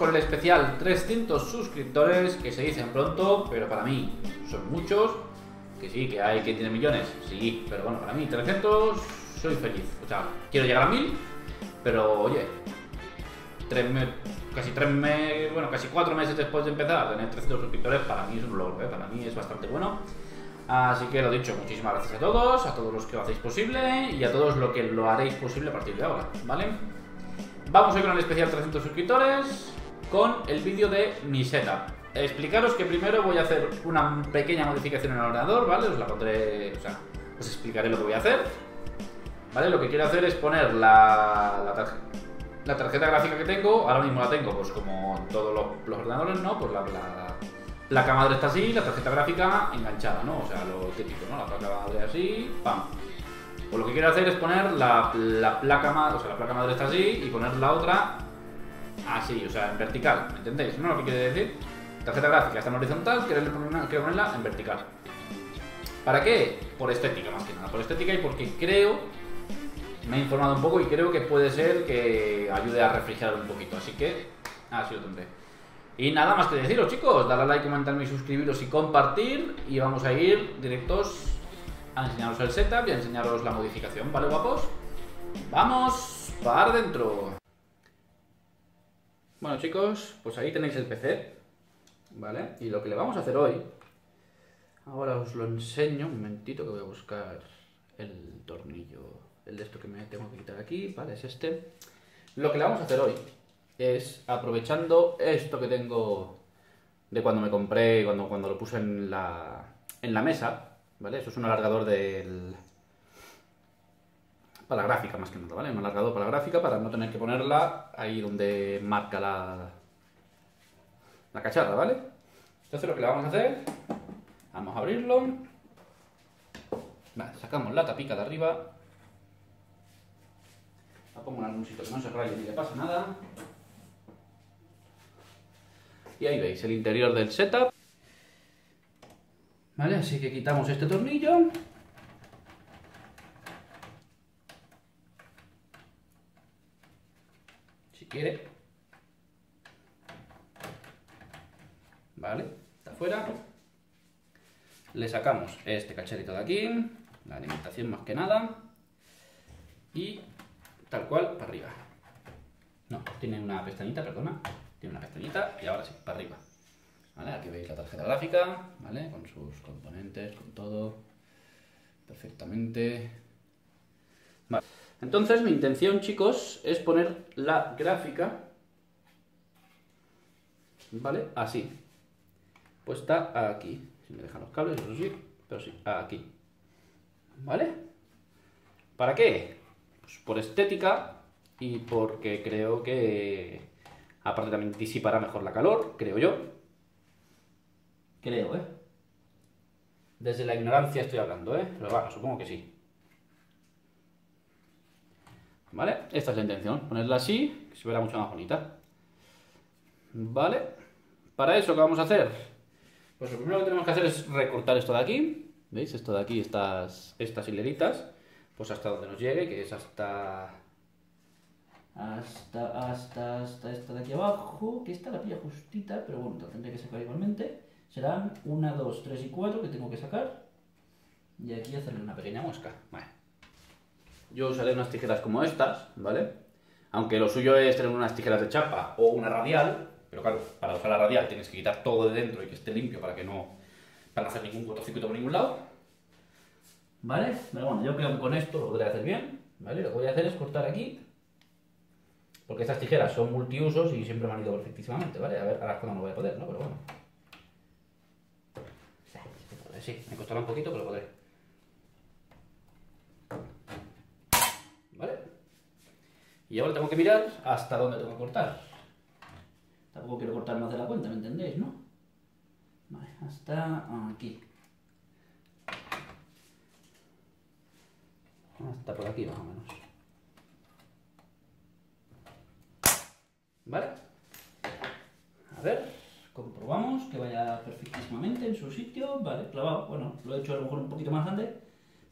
con el especial 300 suscriptores que se dicen pronto, pero para mí son muchos, que sí, que hay que tiene millones, sí, pero bueno, para mí 300 soy feliz, o sea, quiero llegar a 1000, pero oye, casi tres meses, bueno, casi cuatro meses después de empezar tener 300 suscriptores, para mí es un logro, ¿eh? para mí es bastante bueno. Así que lo dicho, muchísimas gracias a todos, a todos los que lo hacéis posible y a todos los que lo haréis posible a partir de ahora, ¿vale? Vamos hoy con el especial 300 suscriptores con el vídeo de mi setup. Explicaros que primero voy a hacer una pequeña modificación en el ordenador, ¿vale? Os la pondré, o sea, os explicaré lo que voy a hacer. ¿Vale? Lo que quiero hacer es poner la, la, tarje- la tarjeta gráfica que tengo, ahora mismo la tengo, pues como todos los, ordenadores, ¿no? Pues la, la placa madre está así, la tarjeta gráfica enganchada, ¿no? O sea, lo típico, ¿no? La placa madre así, pam. Pues lo que quiero hacer es poner la, la placa madre, o sea, la placa madre está así y poner la otra así, o sea, en vertical, ¿me entendéis? ¿No? Lo que quiere decir. Tarjeta gráfica está en horizontal, quiero ponerla en vertical. ¿Para qué? Por estética más que nada, por estética y porque creo, me he informado un poco y creo que puede ser que ayude a refrigerar un poquito, así que así lo tendré. Y nada más que deciros, chicos, darle a like, comentarme y suscribiros y compartir. Y vamos a ir directos a enseñaros el setup y a enseñaros la modificación, ¿vale, guapos? ¡Vamos para adentro! Bueno, chicos, pues ahí tenéis el PC, ¿vale? Y lo que le vamos a hacer hoy, ahora os lo enseño, un momentito que voy a buscar el tornillo, el de esto que me tengo que quitar aquí, ¿vale? Es este. Lo que le vamos a hacer hoy es aprovechando esto que tengo de cuando me compré, cuando, cuando lo puse en la, en la mesa, ¿vale? Eso es un alargador del... para la gráfica más que nada, ¿vale? Un alargador para la gráfica para no tener que ponerla ahí donde marca la, la cacharra, ¿vale? Entonces lo que le vamos a hacer, vamos a abrirlo, sacamos la tapica de arriba, la pongo en algún sitio que no se raye ni le pasa nada. Y ahí veis el interior del setup. Vale, así que quitamos este tornillo. Si quiere. Vale, está fuera. Le sacamos este cacharrito de aquí, la alimentación más que nada. Y tal cual para arriba. No, tiene una pestañita, perdona. Tiene una pestañita y ahora sí, para arriba. Aquí veis la tarjeta gráfica, ¿vale? Con sus componentes, con todo. Perfectamente. Entonces, mi intención, chicos, es poner la gráfica. ¿Vale? Así. Puesta aquí. Si me dejan los cables, eso sí. Pero sí, aquí. ¿Vale? ¿Para qué? Pues por estética y porque creo que aparte también disipará mejor la calor, creo yo. Creo, ¿eh? Desde la ignorancia estoy hablando, ¿eh? Pero bueno, supongo que sí. ¿Vale? Esta es la intención, ponerla así, que se verá mucho más bonita. ¿Vale? Para eso, ¿qué vamos a hacer? Pues lo primero que tenemos que hacer es recortar esto de aquí. ¿Veis? Esto de aquí, estas, estas hileritas. Pues hasta donde nos llegue, que es hasta hasta, hasta, hasta esta de aquí abajo, que esta la pilla justita, pero bueno, la tendré que sacar igualmente. Serán una, dos, tres y cuatro que tengo que sacar. Y aquí hacerle una pequeña mosca. Vale. Yo usaré unas tijeras como estas, ¿vale? Aunque lo suyo es tener unas tijeras de chapa o una radial, pero claro, para usar la radial tienes que quitar todo de dentro y que esté limpio para que no, para hacer ningún cortocircuito por ningún lado. ¿Vale? Pero bueno, yo creo que con esto lo podré hacer bien, ¿vale? Lo que voy a hacer es cortar aquí porque estas tijeras son multiusos y siempre me han ido perfectísimamente, ¿vale? A ver, ahora es cuando no voy a poder, ¿no? Pero bueno. Sí, me costará un poquito, pero podré. ¿Vale? Y ahora tengo que mirar hasta dónde tengo que cortar. Tampoco quiero cortar más de la cuenta, ¿me entendéis, no? Vale, hasta aquí. Hasta por aquí, más o menos. ¿Vale? A ver, comprobamos que vaya perfectísimamente en su sitio. Vale, clavado. Bueno, lo he hecho a lo mejor un poquito más grande,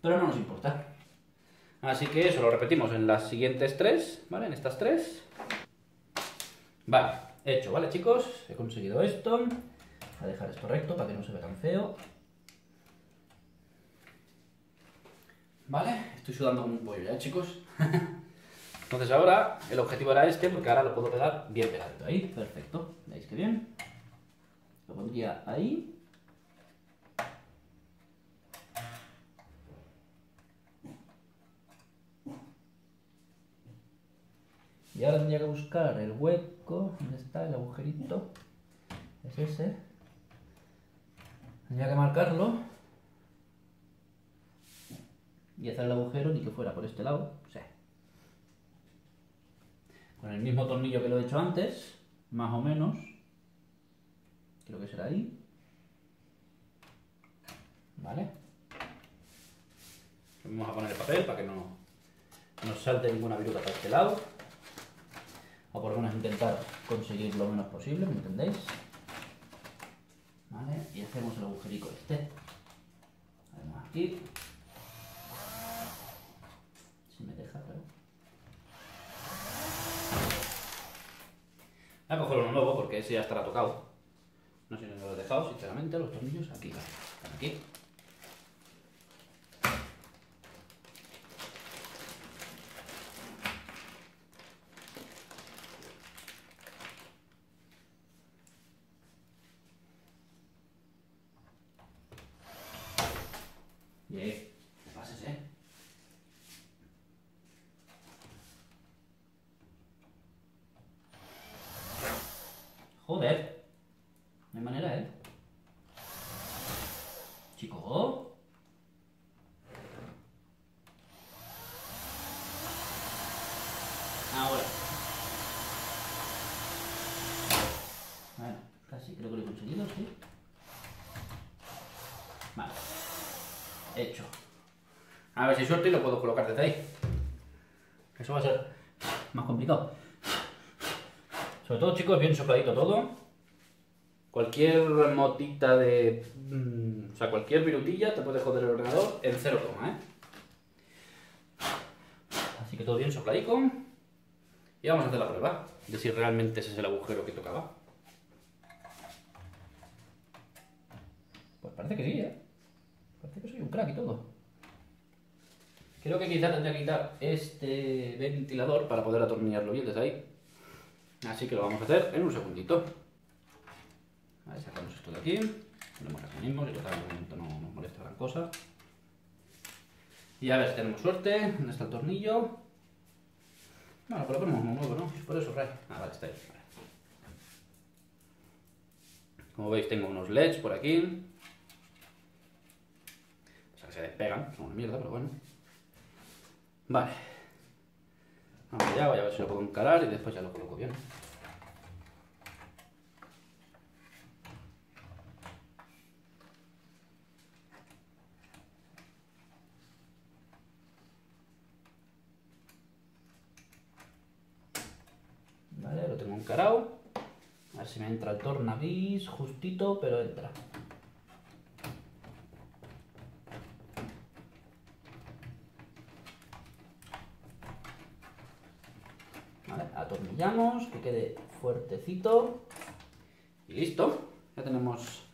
pero no nos importa. Así que eso lo repetimos en las siguientes tres, ¿vale? En estas tres. Vale, hecho, ¿vale chicos? He conseguido esto. Voy a dejar esto recto para que no se vea tan feo. Vale, estoy sudando como un pollo ya, chicos. Entonces ahora el objetivo era este, porque ahora lo puedo pegar bien pegado. Ahí, perfecto. ¿Veis que bien? Lo pondría ahí. Y ahora tendría que buscar el hueco. ¿Dónde está el agujerito? Es ese. Tendría que marcarlo. Y hacer el agujero ni que fuera por este lado. O con el mismo tornillo que lo he hecho antes, más o menos. Creo que será ahí. ¿Vale? Vamos a poner el papel para que no nos salte ninguna viruta para este lado. O por lo menos intentar conseguir lo menos posible, ¿me entendéis? ¿Vale? Y hacemos el agujerico este. Aquí. Si me deja, claro. Voy a coger uno nuevo porque ese ya estará tocado. No sé si lo he dejado, sinceramente, los tornillos aquí, aquí. Bien, no pases, eh. Joder. No hay manera, ¿eh? Chico. Ahora. Bueno, casi creo que lo he conseguido, sí. Vale. Hecho. A ver si suerte y lo puedo colocar desde ahí. Eso va a ser más complicado. Sobre todo, chicos, bien sopladito todo. Cualquier motita de... mm, o sea, cualquier virutilla te puede joder el ordenador en cero coma, ¿eh? Así que todo bien sopladico. Y vamos a hacer la prueba de si realmente ese es el agujero que tocaba. Pues parece que sí, ¿eh? Parece que soy un crack y todo. Creo que quizá tendría que quitar este ventilador para poder atornillarlo bien desde ahí. Así que lo vamos a hacer en un segundito. Vale, sacamos esto de aquí. Aquí mismo, y total, de momento no nos molesta gran cosa. Y a ver si tenemos suerte. ¿Dónde está el tornillo? Bueno, pero lo ponemos uno nuevo, ¿no? Por eso, Ray. Ah, vale, está ahí. Como veis, tengo unos LEDs por aquí. O sea, que se despegan, son una mierda, pero bueno. Vale. Vamos allá, voy a ver si lo puedo encarar y después ya lo coloco bien. Vale, lo tengo encarado. A ver si me entra el tornavis justito, pero entra. Vale, atornillamos, que quede Y listo. Ya tenemos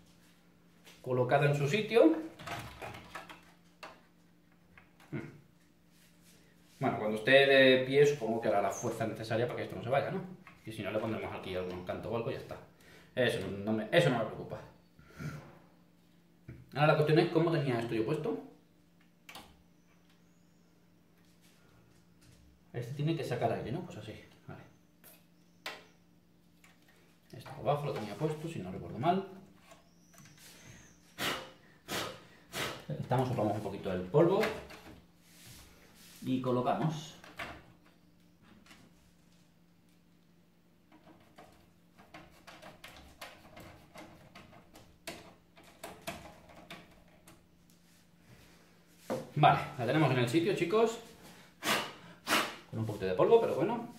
colocado en su sitio. Hmm. Bueno, cuando esté de pie supongo que hará la fuerza necesaria para que esto no se vaya, ¿no? Y si no le pondremos aquí algún canto o algo y ya está. Eso no me, eso no me preocupa. Ahora la cuestión es cómo tenía esto yo puesto. Este tiene que sacar aire, ¿no? Pues así, vale. Esto abajo lo tenía puesto, si no recuerdo mal. Estamos soplamos un poquito el polvo y colocamos. Vale, la tenemos en el sitio, chicos. Con un poquito de polvo, pero bueno.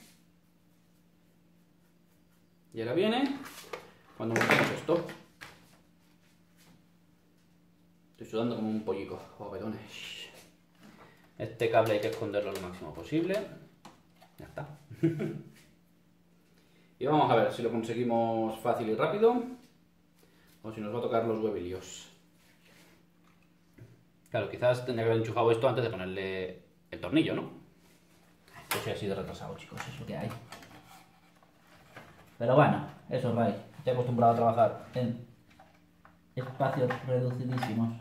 Y ahora viene cuando montemos esto. Estoy sudando como un pollico, guapetones. Este cable hay que esconderlo lo máximo posible. Ya está. y vamos a ver si lo conseguimos fácil y rápido o si nos va a tocar los huevillos. Claro, quizás tendría que haber enchufado esto antes de ponerle el tornillo, ¿no? Yo soy así de retrasado, chicos, es lo que hay. Pero bueno, eso es right. Estoy acostumbrado a trabajar en espacios reducidísimos.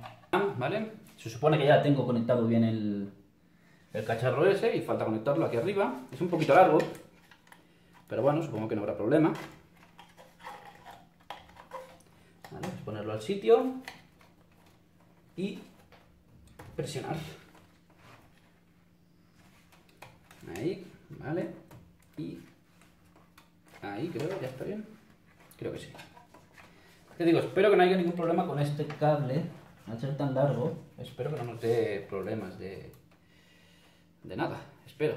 ¿Vale? Se supone que ya tengo conectado bien el, el cacharro ese y falta conectarlo aquí arriba. Es un poquito largo, pero bueno, supongo que no habrá problema. Vale, pues ponerlo al sitio y presionar. Ahí, vale. Y ahí creo, ya está bien. Creo que sí. Te digo, espero que no haya ningún problema con este cable. Al ser tan largo, espero que no nos dé problemas de, de nada. Espero.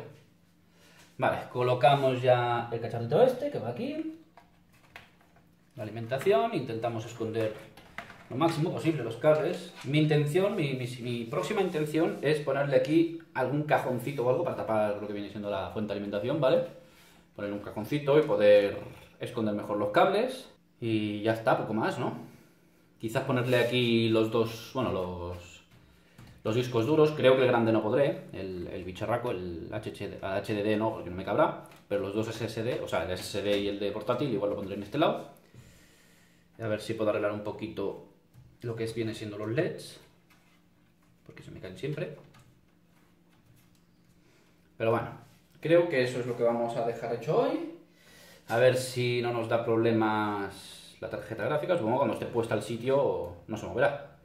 Vale, colocamos ya el cacharrito este que va aquí. La alimentación, intentamos esconder lo máximo posible los cables. Mi intención, mi, próxima intención es ponerle aquí algún cajoncito o algo para tapar lo que viene siendo la fuente de alimentación, ¿vale? Poner un cajoncito y poder esconder mejor los cables. Y ya está, poco más, ¿no? Quizás ponerle aquí los dos, bueno, los, los discos duros. Creo que el grande no podré, el, bicharraco, el HDD, HDD no, porque no me cabrá. Pero los dos SSD, o sea, el SSD y el de portátil, igual lo pondré en este lado. A ver si puedo arreglar un poquito lo que viene siendo los LEDs, porque se me caen siempre. Pero bueno, creo que eso es lo que vamos a dejar hecho hoy. A ver si no nos da problemas la tarjeta gráfica. Supongo que cuando esté puesta al sitio no se moverá.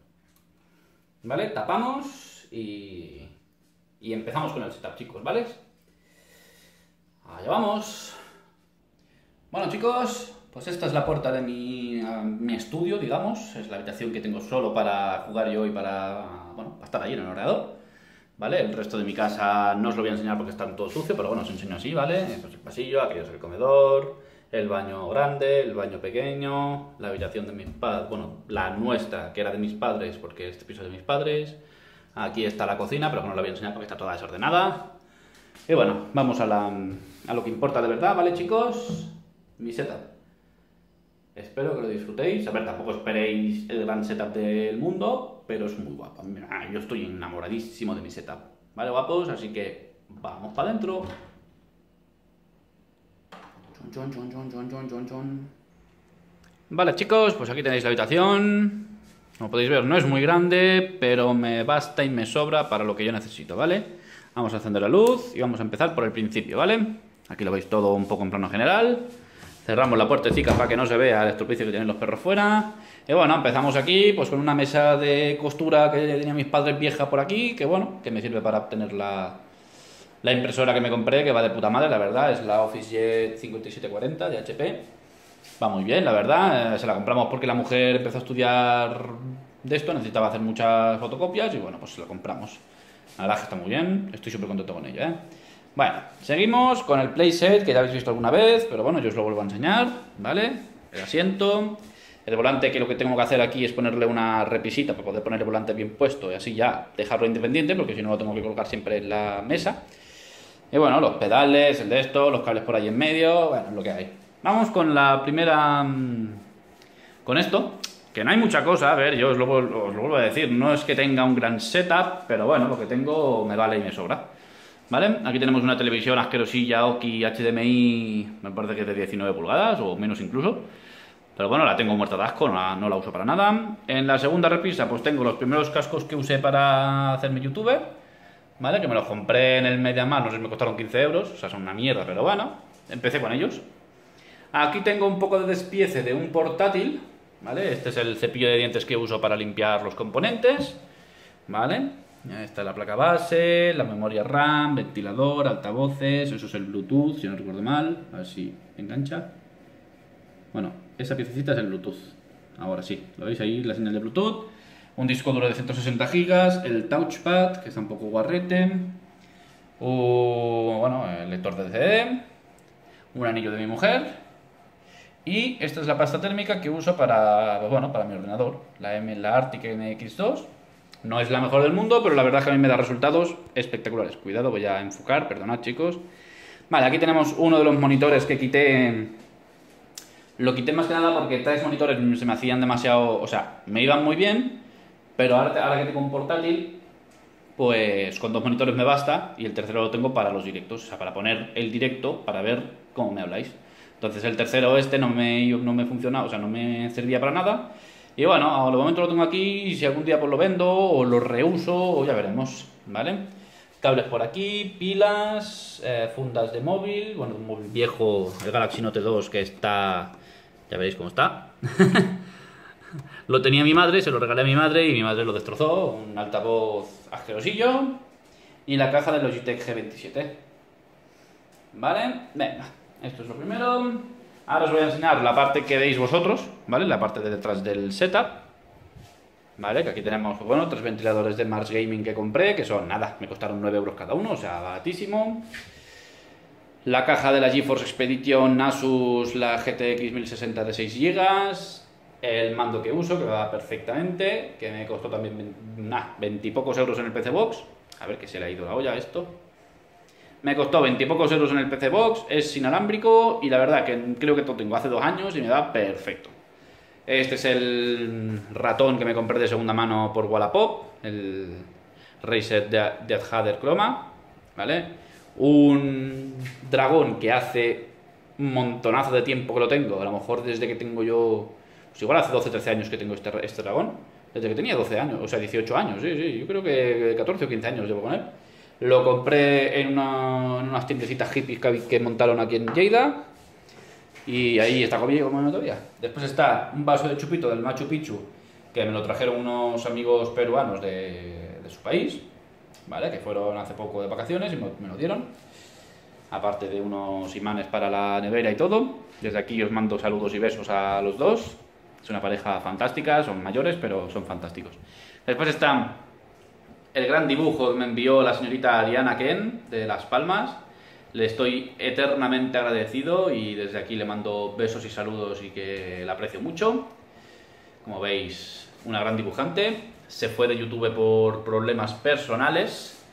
¿Vale? Tapamos y, y empezamos con el setup, chicos, ¿vale? Allá vamos. Bueno, chicos, pues esta es la puerta de mi, estudio, digamos. Es la habitación que tengo solo para jugar yo y para, bueno, para estar ahí en el ordenador. ¿Vale? El resto de mi casa no os lo voy a enseñar porque está todo sucio, pero bueno, os enseño así, ¿vale? Esto es el pasillo, aquí es el comedor, el baño grande, el baño pequeño, la habitación de mis padres, bueno, la nuestra, que era de mis padres, porque este piso es de mis padres. Aquí está la cocina, pero no la voy a enseñar porque está toda desordenada. Y bueno, vamos a, a lo que importa de verdad, ¿vale, chicos? Mi setup. Espero que lo disfrutéis. A ver, tampoco esperéis el gran setup del mundo, pero es muy guapo. Mira, yo estoy enamoradísimo de mi setup. ¿Vale, guapos? Así que vamos para adentro. Vale, chicos, pues aquí tenéis la habitación. Como podéis ver, no es muy grande, pero me basta y me sobra para lo que yo necesito, ¿vale? Vamos a encender la luz y vamos a empezar por el principio, ¿vale? Aquí lo veis todo un poco en plano general. Cerramos la puertecita para que no se vea el estropicio que tienen los perros fuera. Y bueno, empezamos aquí pues con una mesa de costura que tenía mis padres vieja por aquí, que bueno, que me sirve para obtener la, la impresora que me compré, que va de puta madre, la verdad, es la OfficeJet 5740 de HP. Va muy bien, la verdad, eh, se la compramos porque la mujer empezó a estudiar de esto, necesitaba hacer muchas fotocopias y bueno, pues se la compramos. La verdad que está muy bien, estoy súper contento con ella, ¿eh? Bueno, seguimos con el playset que ya habéis visto alguna vez, pero bueno, yo os lo vuelvo a enseñar, ¿vale? El asiento, el volante que lo que tengo que hacer aquí es ponerle una repisita para poder poner el volante bien puesto y así ya dejarlo independiente, porque si no lo tengo que colocar siempre en la mesa. Y bueno, los pedales, el de esto, los cables por ahí en medio, bueno, lo que hay. Vamos con la primera... Mm, con esto, que no hay mucha cosa, a ver, yo os lo vuelvo a decir, no es que tenga un gran setup, pero bueno, lo que tengo me vale y me sobra. ¿Vale? Aquí tenemos una televisión asquerosilla Oki HDMI, me parece que es de 19 pulgadas o menos incluso. Pero bueno, la tengo muerta de asco, no la, uso para nada. En la segunda repisa pues tengo los primeros cascos que usé para hacerme youtuber. ¿Vale? Que me los compré en el MediaMarkt, no sé si me costaron 15 euros, o sea, son una mierda, pero bueno, empecé con ellos. Aquí tengo un poco de despiece de un portátil, ¿vale? Este es el cepillo de dientes que uso para limpiar los componentes, ¿vale? Está la placa base, la memoria RAM, ventilador, altavoces, eso es el Bluetooth, si no recuerdo mal, a ver si engancha. Bueno, esa piececita es el Bluetooth, ahora sí, lo veis ahí, la señal de Bluetooth. Un disco duro de 160 GB, el touchpad, que está un poco guarrete, o, bueno, el lector de CD, un anillo de mi mujer, y esta es la pasta térmica que uso para, bueno, para mi ordenador, la, M, la Arctic NX2, No es la mejor del mundo, pero la verdad es que a mí me da resultados espectaculares. Cuidado, voy a enfocar, perdonad chicos. Vale, aquí tenemos uno de los monitores que quité. Lo quité más que nada porque tres monitores se me hacían demasiado. O sea, me iban muy bien, pero ahora, ahora que tengo un portátil, pues con dos monitores me basta y el tercero lo tengo para los directos, o sea, para poner el directo para ver cómo me habláis. Entonces el tercero este no me, no me funciona, o sea, no me servía para nada. Y bueno, al momento lo tengo aquí y si algún día pues lo vendo o lo reuso o ya veremos, ¿vale? Cables por aquí, pilas, eh, fundas de móvil, bueno, un móvil viejo, el Galaxy Note 2 que está, ya veréis cómo está. lo tenía mi madre, se lo regalé a mi madre y mi madre lo destrozó, un altavoz asquerosillo y la caja de Logitech G27. ¿Vale? Venga, esto es lo primero. Ahora os voy a enseñar la parte que veis vosotros, ¿vale? La parte de detrás del setup. ¿Vale? Que aquí tenemos, bueno, tres ventiladores de Mars Gaming que compré, que son, nada, me costaron 9 euros cada uno, o sea, baratísimo. La caja de la GeForce Expedition Asus, la GTX 1060 de 6 GB. El mando que uso, que va perfectamente, que me costó también, nada, 20 y pocos euros en el PC Box. A ver que se le ha ido la olla esto. Me costó 20 y pocos euros en el PC Box, es inalámbrico y la verdad que creo que lo tengo hace dos años y me va perfecto. Este es el ratón que me compré de segunda mano por Wallapop, el Razer Death Hader Chroma, ¿vale? Un dragón que hace un montonazo de tiempo que lo tengo, a lo mejor desde que tengo yo, pues igual hace 12 13 años que tengo este, este dragón, desde que tenía 12 años, o sea, 18 años, sí, sí, yo creo que 14 o 15 años llevo con él. Lo compré en, una, en unas tiendecitas hippies que, montaron aquí en Lleida, y ahí está conmigo como todavía. Después está un vaso de chupito del Machu Picchu, que me lo trajeron unos amigos peruanos de, de su país, ¿vale? Que fueron hace poco de vacaciones y me, lo dieron. Aparte de unos imanes para la nevera y todo. Desde aquí os mando saludos y besos a los dos. Es una pareja fantástica, son mayores, pero son fantásticos. Después está el gran dibujo que me envió la señorita Diana Ken de Las Palmas le estoy eternamente agradecido y desde aquí le mando besos y saludos y que la aprecio mucho. Como veis, una gran dibujante. Se fue de YouTube por problemas personales,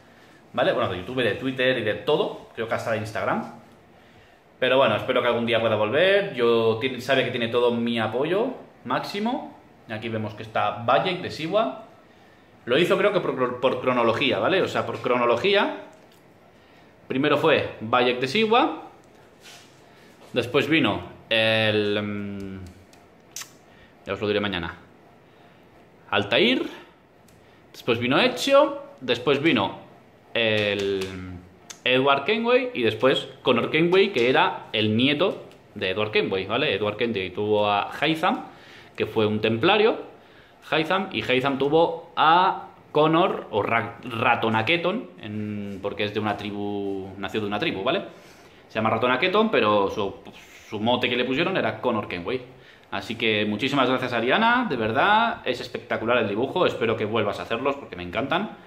¿vale? Bueno, de YouTube, de Twitter y de todo. Creo que hasta de Instagram. Pero bueno, espero que algún día pueda volver. Yo sabe que tiene todo mi apoyo máximo. Aquí vemos que está Bayek de Siwa. Lo hizo creo que por, cronología, ¿vale? O sea, por cronología Primero fue Bayek de Sigua. Después vino el. Mm, ya os lo diré mañana. Altair. Después vino Ezio. Después vino el. Edward Kenway. Y después Connor Kenway, que era el nieto de Edward Kenway, ¿vale? Edward Kenway tuvo a Haitham, que fue un templario. Haitham. Y Haitham tuvo a Connor o Ratonaketon, porque es de una tribu, nació de una tribu, ¿vale? Se llama Ratonaketon, pero su, mote que le pusieron era Connor Kenway. Así que muchísimas gracias Ariana, de verdad, es espectacular el dibujo, espero que vuelvas a hacerlos porque me encantan,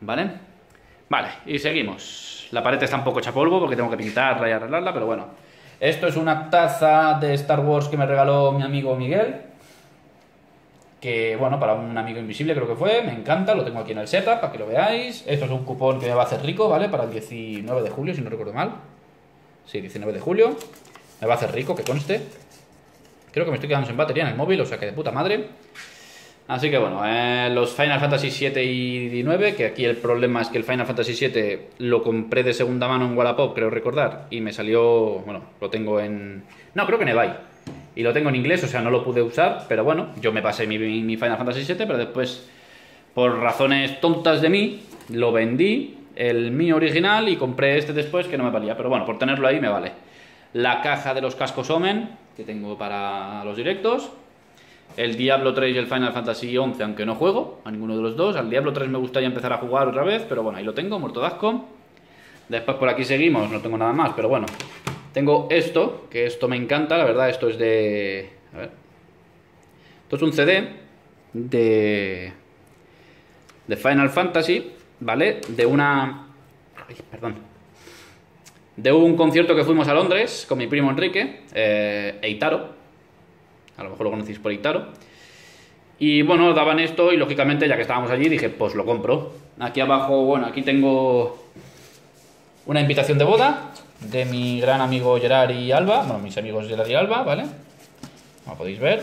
¿vale? Vale, y seguimos. La pared está un poco hecha polvo porque tengo que pintarla y arreglarla, pero bueno. Esto es una taza de Star Wars que me regaló mi amigo Miguel, que bueno, para un amigo invisible creo que fue, me encanta, lo tengo aquí en el setup para que lo veáis. Esto es un cupón que me va a hacer rico, ¿vale? Para el 19 de julio, si no recuerdo mal. Sí, 19 de julio. Me va a hacer rico, que conste. Creo que me estoy quedando sin batería en el móvil, o sea que de puta madre. Así que bueno, eh, los Final Fantasy 7 y 9, que aquí el problema es que el Final Fantasy 7 lo compré de segunda mano en Wallapop, creo recordar, y me salió, bueno, lo tengo en... No, creo que en eBay y lo tengo en inglés, o sea, no lo pude usar, pero bueno, yo me pasé mi, Final Fantasy VII, pero después, por razones tontas de mí, lo vendí, el mío original, y compré este después que no me valía, pero bueno, por tenerlo ahí me vale. La caja de los cascos Omen, que tengo para los directos, el Diablo 3 y el Final Fantasy 11, aunque no juego a ninguno de los dos. Al Diablo 3 me gustaría empezar a jugar otra vez, pero bueno, ahí lo tengo, muerto de. Después por aquí seguimos, no tengo nada más, pero bueno, tengo esto, que esto me encanta, la verdad, esto es de... A ver. Esto es un CD de... De Final Fantasy, ¿vale? De una... Ay, perdón. De un concierto que fuimos a Londres con mi primo Enrique, eh, Eitaro. A lo mejor lo conocéis por Eitaro. Y bueno, daban esto y lógicamente ya que estábamos allí dije, pues lo compro. Aquí abajo, bueno, aquí tengo una invitación de boda de mi gran amigo Gerard y Alba, bueno, mis amigos Gerard y Alba, ¿vale? Como podéis ver,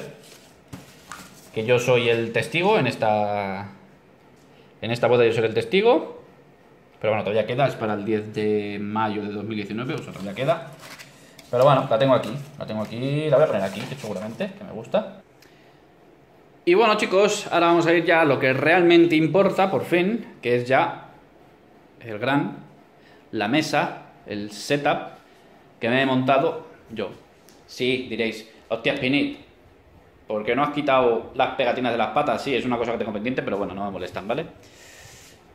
que yo soy el testigo en esta en esta boda yo soy el testigo. Pero bueno, todavía queda, es para el 10 de mayo de 2019, o sea, todavía queda. Pero bueno, la tengo aquí, la tengo aquí, la voy a poner aquí, seguramente, que me gusta. Y bueno chicos, ahora vamos a ir ya a lo que realmente importa, por fin, que es ya el gran, la mesa, el setup que me he montado yo. Sí, diréis, hostia Spinit, ¿por qué no has quitado las pegatinas de las patas? Sí, es una cosa que tengo pendiente, pero bueno, no me molestan, ¿vale?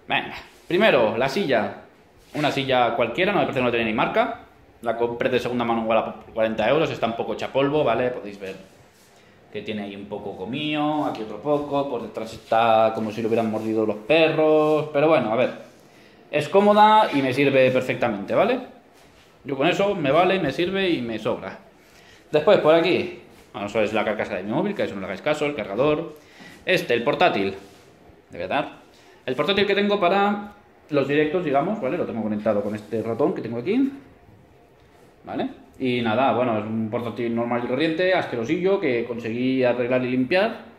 Venga, primero, la silla. Una silla cualquiera, no me parece que no tiene ni marca. La compré de segunda mano igual a 40 euros, está un poco hecha polvo, ¿vale? Podéis ver que tiene ahí un poco comío, aquí otro poco, por detrás está como si lo hubieran mordido los perros, pero bueno, a ver, es cómoda y me sirve perfectamente, ¿vale? Yo con eso me vale, me sirve y me sobra. Después, por aquí, bueno, eso es la carcasa de mi móvil, que eso no le hagáis caso, el cargador. Este, el portátil, de verdad. El portátil que tengo para los directos, digamos, ¿vale? Lo tengo conectado con este ratón que tengo aquí, ¿vale? Y nada, bueno, es un portátil normal y corriente, asquerosillo, que conseguí arreglar y limpiar.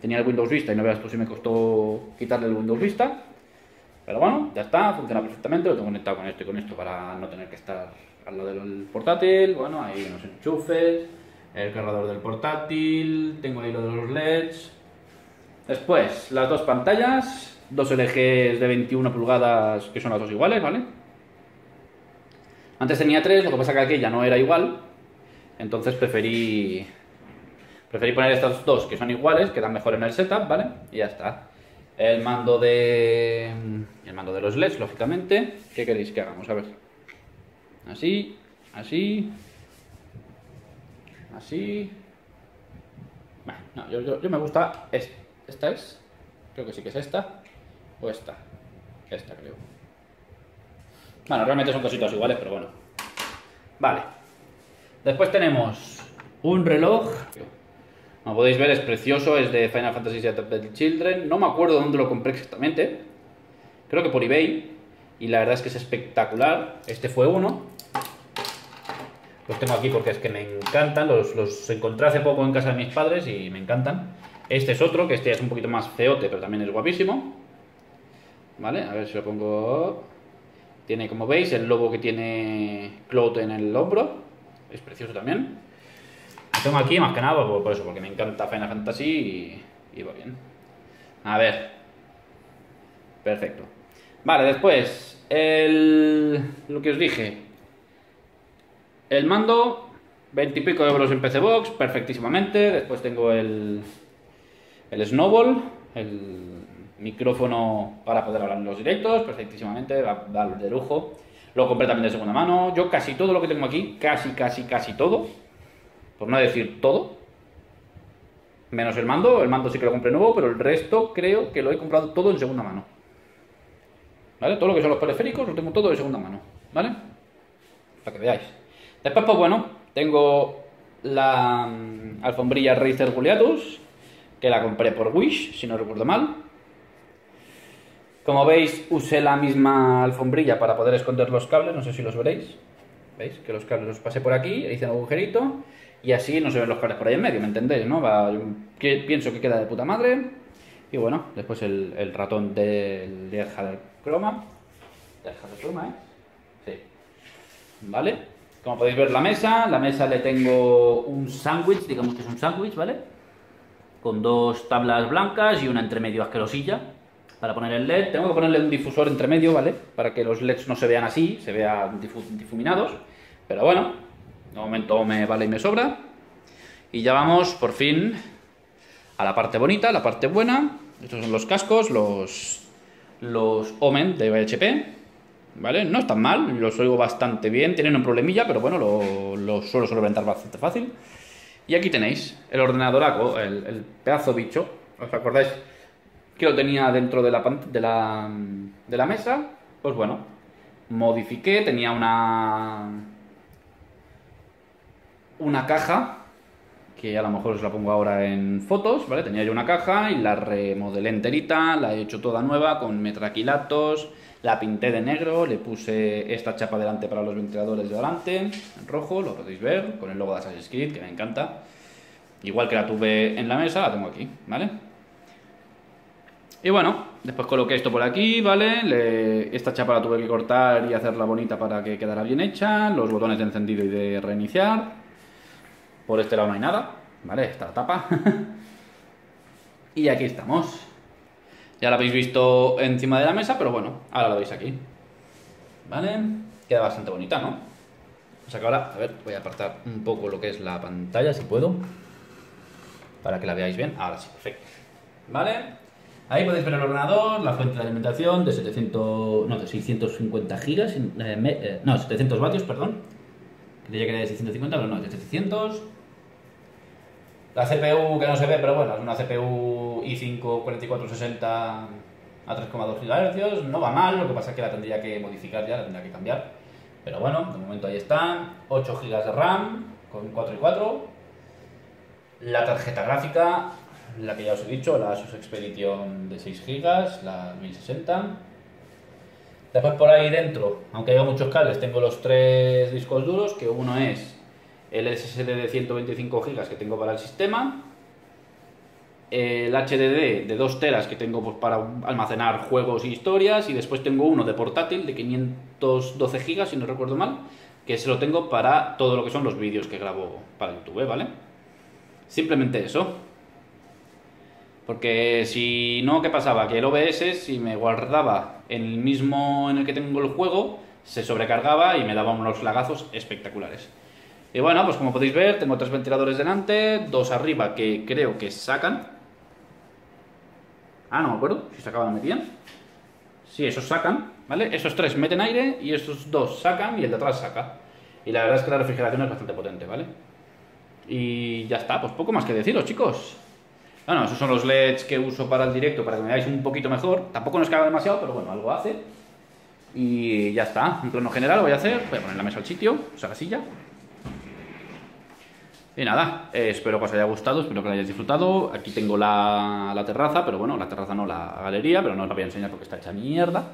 Tenía el Windows Vista y no veas tú si me costó quitarle el Windows Vista. Pero bueno, ya está, funciona perfectamente, lo tengo conectado con esto y con esto para no tener que estar al lado del portátil. Bueno, ahí unos enchufes, el cargador del portátil, tengo ahí lo de los LEDs. Después, las dos pantallas, dos LGs de 21 pulgadas que son las dos iguales, ¿vale? Antes tenía tres, lo que pasa que aquella no era igual, entonces preferí preferí poner estas dos que son iguales, quedan mejor en el setup, ¿vale? Y ya está. El mando de el mando de los LEDs, lógicamente. ¿Qué queréis que hagamos? A ver. Así, así, así. Bueno, no, yo, yo, me gusta esta es, creo que sí que es esta o esta, esta creo. Bueno, realmente son cositas iguales, pero bueno. Vale. Después tenemos un reloj. Como podéis ver, es precioso, es de Final Fantasy VII Children. No me acuerdo dónde lo compré exactamente. Creo que por eBay. Y la verdad es que es espectacular. Este fue uno. Los tengo aquí porque es que me encantan. Los, los encontré hace poco en casa de mis padres y me encantan. Este es otro, que este es un poquito más feote, pero también es guapísimo. ¿Vale? A ver si lo pongo... Tiene, como veis, el logo que tiene Claude en el hombro. Es precioso también. Tengo aquí más que nada por, eso, porque me encanta Final Fantasy y, va bien. A ver. Perfecto. Vale, después, el, lo que os dije. El mando, 20 y pico euros en PC Box, perfectísimamente. Después tengo el, el Snowball, el micrófono para poder hablar en los directos, perfectísimamente, va, de lujo. Lo compré también de segunda mano. Yo casi todo lo que tengo aquí, casi, casi, casi todo, por no decir todo, menos el mando, el mando sí que lo compré nuevo, pero el resto creo que lo he comprado todo en segunda mano. ¿Vale? Todo lo que son los periféricos lo tengo todo de segunda mano, ¿vale? Para que veáis. Después, pues bueno, tengo la mm, alfombrilla Razer Goliathus, que la compré por Wish, si no recuerdo mal. Como veis, usé la misma alfombrilla para poder esconder los cables, no sé si los veréis. ¿Veis? Que los cables los pasé por aquí, hice un agujerito y así no se ven los cables por ahí en medio, ¿me entendéis? ¿no? Va, pienso que queda de puta madre. Y bueno, después el, ratón del de Chroma. Chroma, ¿eh? Sí. ¿Vale? Como podéis ver la mesa, la mesa le tengo un sándwich, digamos que es un sándwich, ¿vale? Con dos tablas blancas y una entre medio asquerosilla para poner el LED. Tengo que ponerle un difusor entre medio, ¿vale? Para que los LEDs no se vean así, se vean difuminados. Pero bueno, de momento me vale y me sobra. Y ya vamos, por fin, a la parte bonita, la parte buena. Estos son los cascos, los, los Omen de HP. ¿Vale? No están mal, los oigo bastante bien. Tienen un problemilla, pero bueno, lo, lo suelo solventar bastante fácil. Y aquí tenéis el ordenador, el, el pedazo bicho. ¿Os acordáis? que lo tenía dentro de la, de la, de la mesa, pues bueno, modifiqué, tenía una una caja que a lo mejor os la pongo ahora en fotos, ¿vale? Tenía yo una caja y la remodelé enterita, la he hecho toda nueva con metraquilatos, la pinté de negro, le puse esta chapa delante para los ventiladores de delante, en rojo, lo podéis ver, con el logo de Assassin's Creed, que me encanta. Igual que la tuve en la mesa, la tengo aquí, ¿vale? Y bueno, después coloqué esto por aquí, ¿vale? esta chapa la tuve que cortar y hacerla bonita para que quedara bien hecha, los botones de encendido y de reiniciar, por este lado no hay nada, ¿vale? Está la tapa. y aquí estamos. Ya la habéis visto encima de la mesa, pero bueno, ahora la veis aquí. ¿Vale? Queda bastante bonita, ¿no? O sea que ahora, a ver, voy a apartar un poco lo que es la pantalla, si puedo. Para que la veáis bien. Ahora sí, perfecto. ¿Vale? Ahí podéis ver el ordenador, la fuente de alimentación de 700, no, de 650 gigas, eh, eh, no, 700 vatios, perdón. Creía que era de 650, pero no, de 700. La CPU que no se ve, pero bueno, es una CPU i5 4460 a 3,2 GHz, no va mal, lo que pasa es que la tendría que modificar ya, la tendría que cambiar. Pero bueno, de momento ahí está, 8 GB de RAM con 4 y 4. La tarjeta gráfica, la que ya os he dicho, la Asus Expedition de 6 GB, la 1060. Después por ahí dentro, aunque haya muchos cables, tengo los tres discos duros, que uno es el SSD de 125 GB que tengo para el sistema, el HDD de 2 teras que tengo pues, para almacenar juegos e historias y después tengo uno de portátil de 512 GB si no recuerdo mal, que se lo tengo para todo lo que son los vídeos que grabo para YouTube, ¿vale? Simplemente eso. Porque si no, ¿qué pasaba? Que el OBS, si me guardaba en el mismo en el que tengo el juego, se sobrecargaba y me daba unos lagazos espectaculares. Y bueno, pues como podéis ver, tengo tres ventiladores delante, dos arriba que creo que sacan. Ah, no me acuerdo si sacaban metían. Sí, esos sacan, ¿vale? Esos tres meten aire y esos dos sacan y el de atrás saca. Y la verdad es que la refrigeración es bastante potente, ¿vale? Y ya está, pues poco más que deciros, chicos. Bueno, esos son los LEDs que uso para el directo, para que me veáis un poquito mejor. Tampoco nos caga demasiado, pero bueno, algo hace. Y ya está. En plano general voy a hacer. Voy a poner la mesa al sitio, o sea, la silla. Y nada, eh, espero que os haya gustado, espero que lo hayáis disfrutado. Aquí tengo la, terraza, pero bueno, la terraza no, la galería, pero no os la voy a enseñar porque está hecha mierda.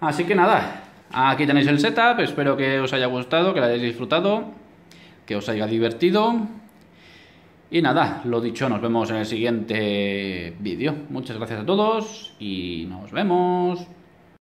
Así que nada, aquí tenéis el setup, espero que os haya gustado, que lo hayáis disfrutado, que os haya divertido. Y nada, lo dicho, nos vemos en el siguiente vídeo. Muchas gracias a todos y nos vemos.